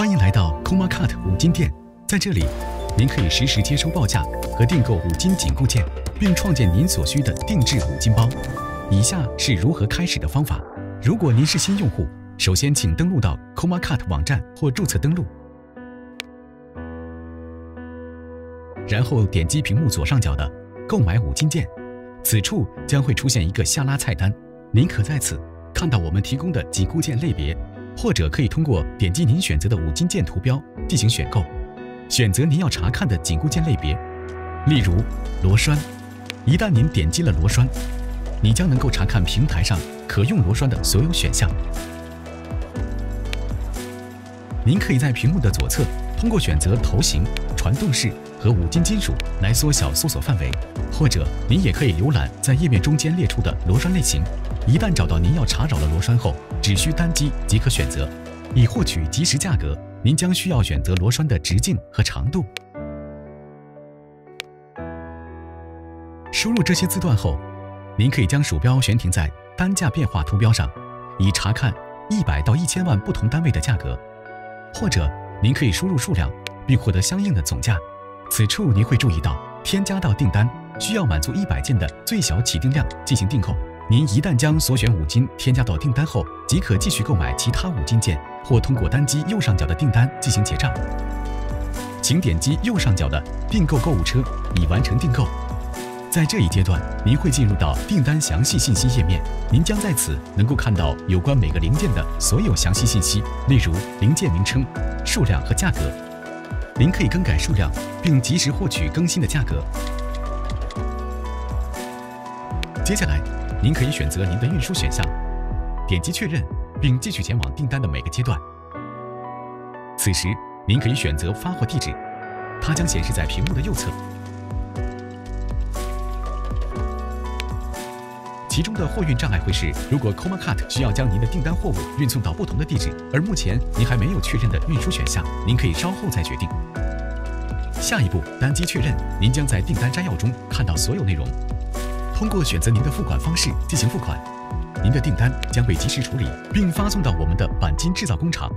欢迎来到 Coma Cut 五金店，在这里，您可以实时接收报价和订购五金紧固件，并创建您所需的定制五金包。以下是如何开始的方法：如果您是新用户，首先请登录到 Coma Cut 网站或注册登录，然后点击屏幕左上角的购买五金件，此处将会出现一个下拉菜单，您可在此看到我们提供的紧固件类别。或者可以通过点击您选择的五金件图标进行选购，选择您要查看的紧固件类别，例如螺栓。一旦您点击了螺栓，你将能够查看平台上可用螺栓的所有选项。您可以在屏幕的左侧通过选择头型、传动式和五金金属来缩小搜索范围，或者您也可以浏览在页面中间列出的螺栓类型。一旦找到您要查找的螺栓后，只需单击即可选择。以获取即时价格，您将需要选择螺栓的直径和长度。输入这些字段后，您可以将鼠标悬停在单价变化图标上，以查看一百到一千万不同单位的价格。或者，您可以输入数量，并获得相应的总价。此处您会注意到，添加到订单需要满足一百件的最小起订量进行订购。您一旦将所选五金添加到订单后，即可继续购买其他五金件，或通过单击右上角的订单进行结账。请点击右上角的订购购物车以完成订购。在这一阶段，您会进入到订单详细信息页面，您将在此能够看到有关每个零件的所有详细信息，例如零件名称、数量和价格。您可以更改数量，并及时获取更新的价格。接下来。您可以选择您的运输选项，点击确认，并继续前往订单的每个阶段。此时，您可以选择发货地址，它将显示在屏幕的右侧。其中的货运障碍会是，如果 Coma Cut 需要将您的订单货物运送到不同的地址，而目前您还没有确认的运输选项，您可以稍后再决定。下一步，单击确认，您将在订单摘要中看到所有内容。通过选择您的付款方式进行付款，您的订单将被及时处理，并发送到我们的钣金制造工厂。